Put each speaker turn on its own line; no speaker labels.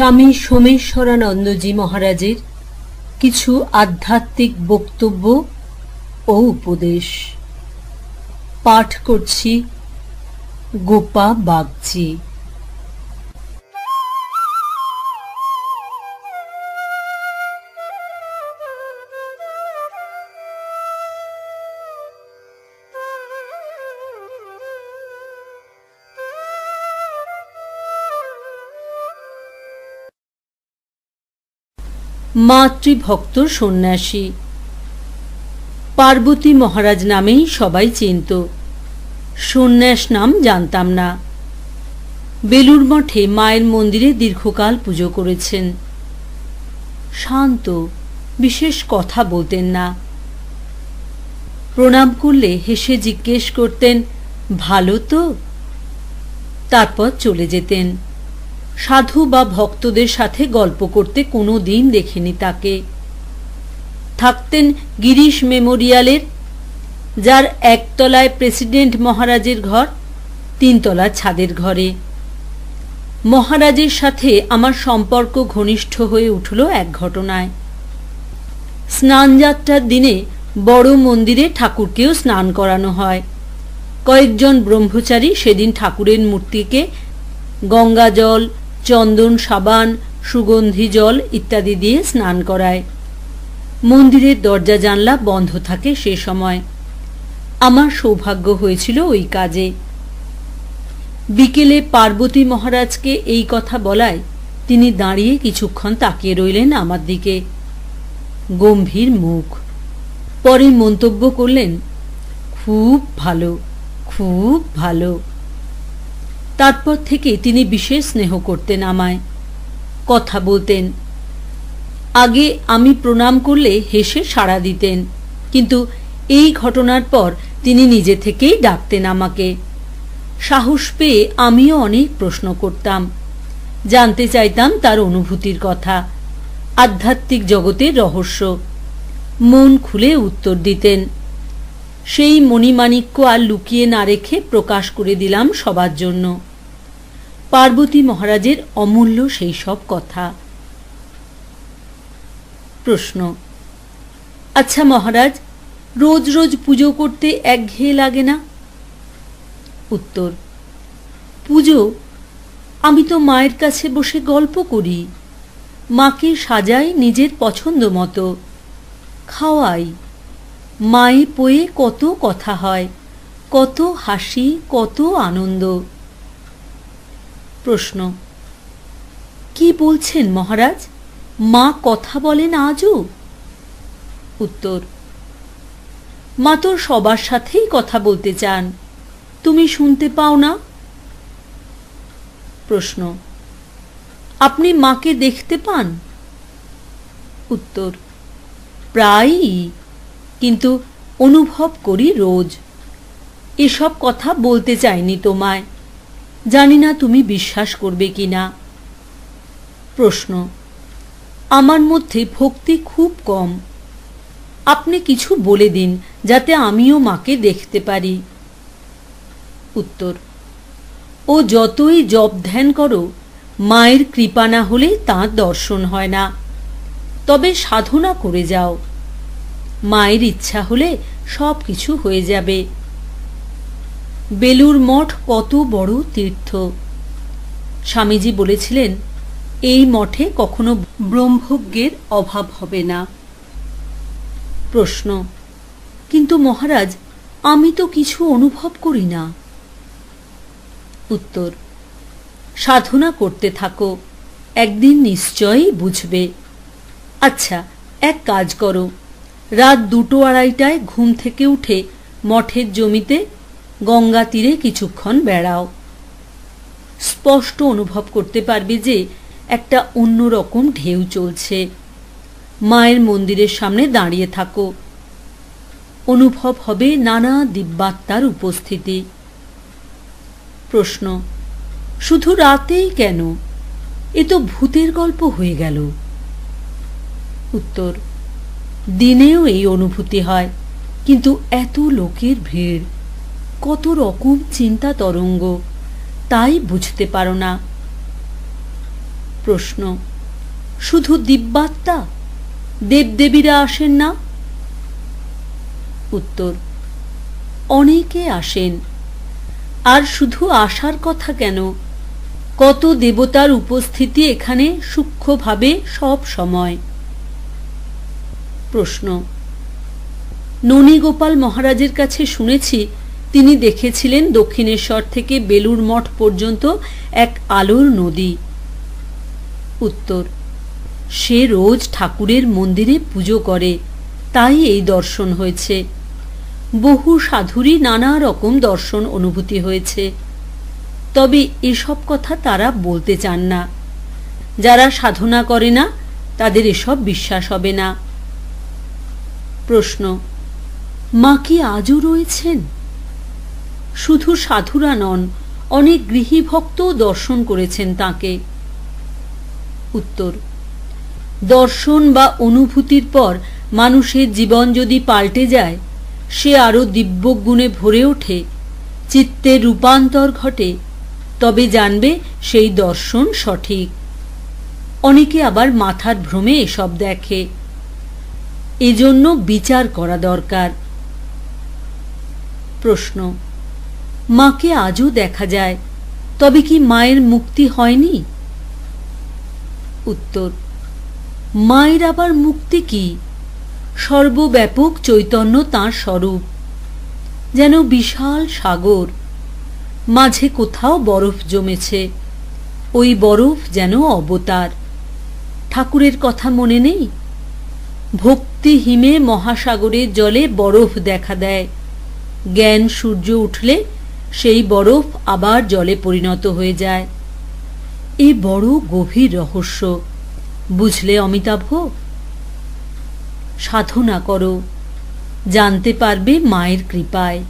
স্বামী সোমেশ্বরানন্দজি মহারাজের কিছু আধ্যাত্মিক বক্তব্য ও উপদেশ। পাঠ করছি গোপা বাগচি। মাতৃভক্ত সন্ন্যাসী। পার্বতী মহারাজ নামেই সবাই চিনত। সন্ন্যাস নাম জানতাম না। বেলুর মঠে মায়ের মন্দিরে দীর্ঘকাল পুজো করেছেন। শান্ত, বিশেষ কথা বলতেন না। প্রণাম করলে হেসে জিজ্ঞেস করতেন, ভালো তো? তারপর চলে যেতেন। সাধু বা ভক্তদের সাথে গল্প করতে কোনো দিন দেখিনি তাকে। থাকতেন গিরিশ মেমোরিয়ালের, যার একতলায় প্রেসিডেন্ট মহারাজের ঘর, তিনতলা ছাদের ঘরে। মহারাজের সাথে আমার সম্পর্ক ঘনিষ্ঠ হয়ে উঠল এক ঘটনায়। স্নানযাত্রার দিনে বড় মন্দিরে ঠাকুরকেও স্নান করানো হয়। কয়েকজন ব্রহ্মচারী সেদিন ঠাকুরের মূর্তিকে গঙ্গা জল চন্দন, সাবান, সুগন্ধি, জল ইত্যাদি দিয়ে স্নান করায়। মন্দিরের দরজা জানলা বন্ধ থাকে সে সময়। আমার সৌভাগ্য হয়েছিল ওই কাজে। বিকেলে পার্বতী মহারাজকে এই কথা বলায় তিনি দাঁড়িয়ে কিছুক্ষণ তাকিয়ে রইলেন আমার দিকে। গম্ভীর মুখ। পরে মন্তব্য করলেন, খুব ভালো খুব ভালো। তারপর থেকে তিনি বিশেষ স্নেহ করতেন আমায়। কথা বলতেন। আগে আমি প্রণাম করলে হেসে সাড়া দিতেন, কিন্তু এই ঘটনার পর তিনি নিজে থেকেই ডাকতেন আমাকে। সাহস পেয়ে আমিও অনেক প্রশ্ন করতাম, জানতে চাইতাম তার অনুভূতির কথা, আধ্যাত্মিক জগতের রহস্য। মন খুলে উত্তর দিতেন। সেই মণিমাণিক্য আর লুকিয়ে না রেখে প্রকাশ করে দিলাম সবার জন্য। পার্বতী মহারাজের অমূল্য সেই সব কথা। প্রশ্ন আচ্ছা মহারাজ, রোজ রোজ পুজো করতে একঘেয়ে লাগে না? উত্তর, পুজো, আমি তো মায়ের কাছে বসে গল্প করি। মাকে সাজাই নিজের পছন্দ মতো। খাওয়াই। মায়ে পয়ে কত কথা হয়, কত হাসি, কত আনন্দ। প্রশ্ন। কি বলছেন মহারাজ? মা কথা বলেন আজও? উত্তর, মা তো সবার সাথেই কথা বলতে চান। তুমি শুনতে পাও না? প্রশ্ন, আপনি মাকে দেখতে পান? উত্তর, প্রায়ই, কিন্তু অনুভব করি রোজ। এসব কথা বলতে চাইনি তোমায়। জানি না তুমি বিশ্বাস করবে কি না প্রশ্ন, আমার মধ্যে ভক্তি খুব কম। আপনি কিছু বলে দিন, যাতে আমিও মাকে দেখতে পারি। উত্তর, ও যতই জপ ধ্যান করো, মায়ের কৃপা না হলে তাঁর দর্শন হয় না। তবে সাধনা করে যাও। মায়ের ইচ্ছা হলে সব কিছু হয়ে যাবে। বেলুর মঠ কত বড় তীর্থ। স্বামীজি বলেছিলেন, এই মঠে কখনো ব্রহ্মজ্ঞের অভাব হবে না। প্রশ্ন, কিন্তু মহারাজ, আমি তো কিছু অনুভব করি না। উত্তর, সাধনা করতে থাকো, একদিন নিশ্চয়ই বুঝবে। আচ্ছা এক কাজ করো, রাত দুটো আড়াইটায় ঘুম থেকে উঠে মঠের জমিতে গঙ্গা তীরে কিছুক্ষণ বেড়াও। স্পষ্ট অনুভব করতে পারবে যে একটা অন্যরকম ঢেউ চলছে। মায়ের মন্দিরের সামনে দাঁড়িয়ে থাকো। অনুভব হবে নানা দিব্যাত্মার উপস্থিতি। প্রশ্ন, শুধু রাতেই কেন? এ তো ভূতের গল্প হয়ে গেল। উত্তর, দিনেও এই অনুভূতি হয়, কিন্তু এত লোকের ভিড়। কত রকম চিন্তা তরঙ্গ, তাই বুঝতে পারো না। প্রশ্ন, শুধু দিব্যাত্মা? দেবদেবীরা আসেন না? উত্তর, অনেকে আসেন। আর শুধু আসার কথা কেন? কত দেবতার উপস্থিতি এখানে সূক্ষ্মভাবে সব সময়? প্রশ্ন, ননীগোপাল মহারাজের কাছে শুনেছি তিনি দেখেছিলেন দক্ষিণেশ্বর থেকে বেলুর মঠ পর্যন্ত এক আলোর নদী। উত্তর, সে রোজ ঠাকুরের মন্দিরে পুজো করে, তাই এই দর্শন হয়েছে। বহু সাধুরই নানা রকম দর্শন অনুভূতি হয়েছে। তবে এসব কথা তারা বলতে চান না। যারা সাধনা করে না, তাদের এসব বিশ্বাস হবে না। প্রশ্ন, মা কি আজও রয়েছেন? শুধু সাধুরা নন, অনেক গৃহী ভক্তও দর্শন করেছেন তাকে। উত্তর, দর্শন বা অনুভূতির পর মানুষের জীবন যদি পাল্টে যায়, সে আরও দিব্যগুণে ভরে ওঠে, চিত্তের রূপান্তর ঘটে, তবে জানবে সেই দর্শন সঠিক। অনেকে আবার মাথার ভ্রমে এসব দেখে। এজন্য বিচার করা দরকার। প্রশ্ন মাকে আজও দেখা যায়। তবে কি মায়ের মুক্তি হয়নি? উত্তর, মায়ের আবার মুক্তি কি? সর্বব্যাপক চৈতন্য তাঁর স্বরূপ। যেন বিশাল সাগর, মাঝে কোথাও বরফ জমেছে, ওই বরফ যেন অবতার। ঠাকুরের কথা মনে নেই? ভক্তি হিমে মহাসাগরের জলে বরফ দেখা দেয়। জ্ঞান সূর্য উঠলে সেই বরফ আবার জলে পরিণত হয়ে যায়। এ বড় গভীর রহস্য। বুঝলে অমিতাভ? সাধনা করো। জানতে পারবে মায়ের কৃপায়।